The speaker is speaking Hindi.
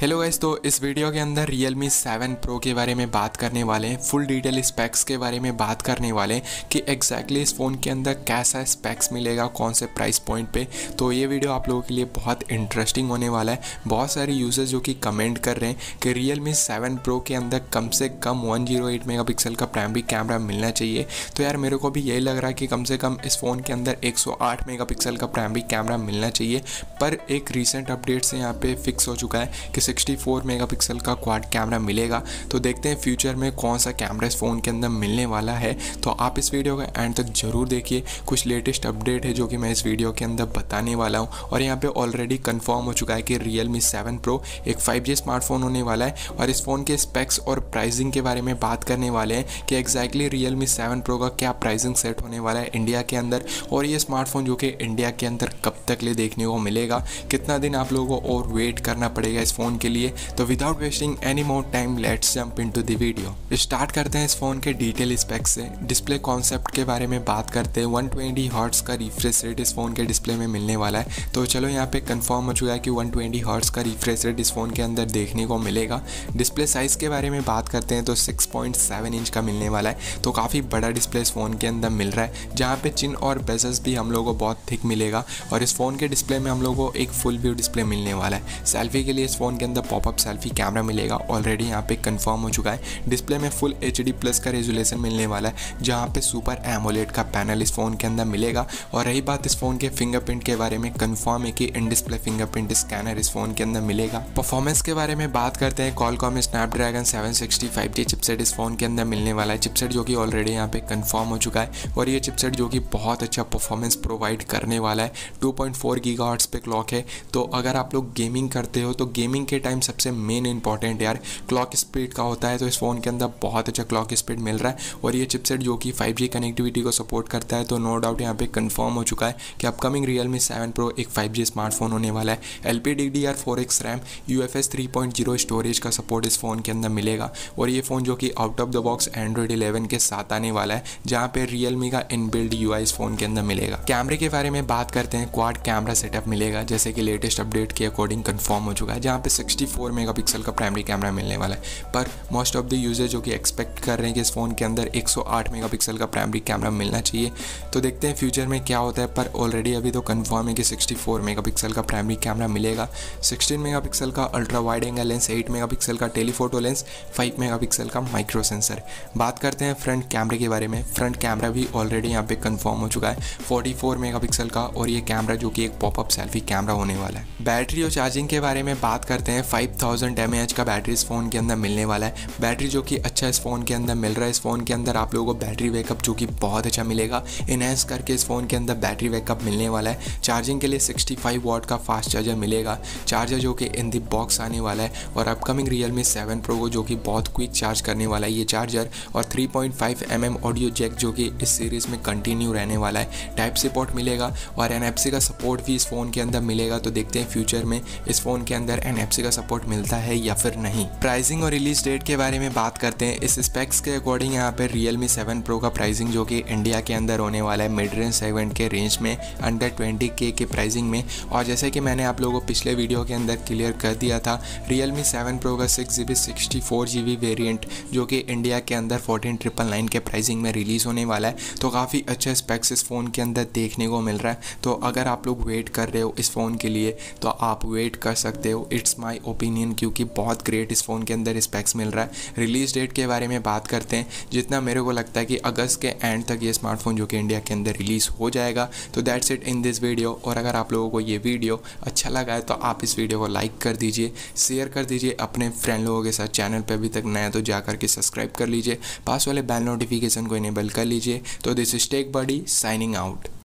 हेलो गाइस तो इस वीडियो के अंदर Realme 7 Pro के बारे में बात करने वाले हैं फुल डिटेल स्पेक्स के बारे में बात करने वाले हैं कि एग्जैक्टली इस फ़ोन के अंदर कैसा स्पेक्स मिलेगा, कौन से प्राइस पॉइंट पे। तो ये वीडियो आप लोगों के लिए बहुत इंटरेस्टिंग होने वाला है। बहुत सारे यूज़र्स जो कि कमेंट कर रहे हैं कि Realme 7 Pro के अंदर कम से कम वन मेगापिक्सल का प्राइमरी कैमरा मिलना चाहिए। तो यार मेरे को भी यही लग रहा है कि कम से कम इस फ़ोन के अंदर एक मेगापिक्सल का प्राइमरी कैमरा मिलना चाहिए। पर एक रिसेंट अपडेट से यहाँ पर फिक्स हो चुका है कि 64 मेगापिक्सल का क्वाड कैमरा मिलेगा। तो देखते हैं फ्यूचर में कौन सा कैमरा इस फ़ोन के अंदर मिलने वाला है। तो आप इस वीडियो का एंड तक ज़रूर देखिए। कुछ लेटेस्ट अपडेट है जो कि मैं इस वीडियो के अंदर बताने वाला हूँ। और यहाँ पर ऑलरेडी कन्फर्म हो चुका है कि रियल मी सेवन प्रो एक फाइव स्मार्टफ़ोन होने वाला है। और इस फ़ोन के स्पेक्स और प्राइसिंग के बारे में बात करने वाले हैं कि exactly Realme seven pro का क्या प्राइसिंग सेट होने वाला है इंडिया के अंदर। और ये स्मार्टफ़ोन जो कि इंडिया के अंदर कब तक ले देखने को मिलेगा? कितना दिन आप लोगों को और वेट करना पड़ेगा इस फ़ोन के लिए। तो without wasting any more time let's jump into the video start करते हैं इस फ़ोन के डिटेल स्पेक्स से। डिस्प्ले कॉन्सेप्ट के बारे में बात करते हैं। 120 ट्वेंटी का रिफ्रेश रेट इस फ़ोन के डिस्प्ले में मिलने वाला है। तो चलो यहाँ पे कंफर्म हो चुका है कि 120 ट्वेंटी का रिफ्रेश रेट इस फ़ोन के अंदर देखने को मिलेगा। डिस्प्ले साइज़ के बारे में बात करते हैं तो 6.7 इंच का मिलने वाला है। तो काफ़ी बड़ा डिस्प्ले इस फ़ोन के अंदर मिल रहा है। जहाँ पे चिन और बेजस भी हम लोग को बहुत थिक मिलेगा। और इस फ़ोन के डिस्प्ले में हम लोग को एक फुल व्यू डिस्प्ले मिलने वाला है। सेल्फी के लिए इस फ़ोन के अंदर पॉपअप सेल्फी कैमरा मिलेगा। ऑलरेडी यहाँ पे कंफर्म हो चुका है। डिस्प्ले में फुल एचडी प्लस का रेजुलेशन मिलने वाला है, जहाँ पे सुपर एमोलेट का पैनल इस फ़ोन के अंदर मिलेगा। और रही बात इस फ़ोन के फिंगरप्रिंट के बारे में कंफर्म है कि इन डिस्प्ले फिंगरप्रिंट स्कैनर इस फ़ोन के अंदर मिलेगा। परफॉर्मेंस के बारे में बात करते हैं कॉलकॉम स्नैपड्रैगन 765 जी चिपसेट इस फ़ोन के अंदर मिलने वाला है। चिपसेट जो कि ऑलरेडी यहाँ पे कंफर्म हो चुका है। और ये चिपसेट जो कि बहुत अच्छा परफॉर्मेंस प्रोवाइड करने वाला है। 2.4 पॉइंट पे क्लॉक है। तो अगर आप लोग गेमिंग करते हो तो गेमिंग के टाइम सबसे मेन इंपॉर्टेंट यार क्लॉक स्पीड का होता है तो इस फ़ोन के अंदर बहुत अच्छा क्लॉक स्पीड मिल रहा है। और ये चिपसेट जो कि 5G कनेक्टिविटी को सपोर्ट करता है तो नो डाउट यहाँ पे कंफर्म हो चुका है कि upcoming Realme seven pro एक 5G स्मार्टफ़ोन होने वाला है। L P D D R four X RAM U F S three point zero storage का सपोर्ट इस फ़ोन के अंदर मिलेगा। और ये फ़ोन जो कि out of the box Android eleven के साथ आने वाला है, जहाँ पे रियल मी का इनबिल्ड यू इस फ़ोन के अंदर मिलेगा। कैमरे के बारे में बात करते हैं क्वाड कैमरा सेटअप मिलेगा, जैसे कि लेटेस्ट अपडेट के अकॉर्डिंग कन्फर्म हो चुका है, जहाँ पे 64 मेगापिक्सल का प्राइमरी कैमरा मिलने वाला है। पर मोस्ट ऑफ़ द यूज़र जो कि एक्सपेक्ट कर रहे हैं कि इस फ़ोन के अंदर 108 मेगापिक्सल का प्राइमरी कैमरा मिलना चाहिए। तो देखते हैं फ्यूचर में क्या होता है, पर ऑलरेडी अभी तो कन्फर्म है कि 64 मेगापिक्सल का प्राइमरी कैमरा मिलेगा। 16 मेगापिक्सल का ultra wide angle lens 8 megapixel का टेलीफोटो लेंस 5 मेगापिक्सल का माइक्रो सेंसर बात करते हैं फ्रंट कैमरे के बारे में। फ्रंट कैमरा भी ऑलरेडी यहाँ पे कंफर्म हो चुका है। 44 मेगापिक्सल का और ये कैमरा जो कि एक पॉपअप सेल्फी कैमरा होने वाला है। बैटरी और चार्जिंग के बारे में बात करते हैं। 5000 थाउज़ेंड का बैटरी इस फ़ोन के अंदर मिलने वाला है। बैटरी जो कि अच्छा इस फ़ोन के अंदर मिल रहा है। इस फ़ोन के अंदर आप लोगों को बैटरी बैकअप जो कि बहुत अच्छा मिलेगा। इनहेंस करके इस फ़ोन के अंदर बैटरी बैकअप मिलने वाला है। चार्जिंग के लिए 65 वॉट का फास्ट चार्जर मिलेगा। चार्जर जो कि इन दी बॉक्स आने वाला है और upcoming Realme seven pro जो कि बहुत क्विक चार्ज करने वाला है ये चार्जर और 3.5 पॉइंट ऑडियो जैक जो कि इस सीरीज़ में कंटिन्यू रहने वाला है। टाइप सपोर्ट मिलेगा और एनएफसी का सपोर्ट भी इस फ़ोन के अंदर मिलेगा। तो देखते हैं फ्यूचर में इस फ़ोन के अंदर एनएफसी का सपोर्ट मिलता है या फिर नहीं। प्राइसिंग और रिलीज़ डेट के बारे में बात करते हैं। इस स्पेक्स के अकॉर्डिंग यहाँ पे रियल मी सेवन प्रो का प्राइसिंग जो कि इंडिया के अंदर होने वाला है मिड रेंज सेगमेंट के रेंज में अंडर ट्वेंटी के के प्राइसिंग में। और जैसे कि मैंने आप लोगों को पिछले वीडियो के अंदर क्लियर कर दिया था रियल मी सेवन प्रो का six G B sixty four G B variant जो कि इंडिया के अंदर फोर्टीन ट्रिपल नाइन के प्राइसिंग में रिलीज़ होने वाला है। तो काफ़ी अच्छा स्पेक्स इस फ़ोन के अंदर देखने को मिल रहा है। तो अगर आप लोग वेट कर रहे हो इस फ़ोन के लिए तो आप वेट कर सकते हो। इट्स माई ओपिनियन क्योंकि बहुत ग्रेट इस फ़ोन के अंदर स्पेक्स मिल रहा है। रिलीज़ डेट के बारे में बात करते हैं। जितना मेरे को लगता है कि अगस्त के एंड तक ये स्मार्टफ़ोन जो कि इंडिया के अंदर रिलीज़ हो जाएगा। तो that's it in this video और अगर आप लोगों को ये वीडियो अच्छा लगा है तो आप इस वीडियो को लाइक कर दीजिए शेयर कर दीजिए, अपने फ्रेंड लोगों के साथ चैनल पर अभी तक नया तो जा करके सब्सक्राइब कर लीजिए। पास वाले बेल नोटिफिकेशन को इनेबल कर लीजिए। तो this is Tech Buddy signing out